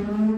Mm-hmm.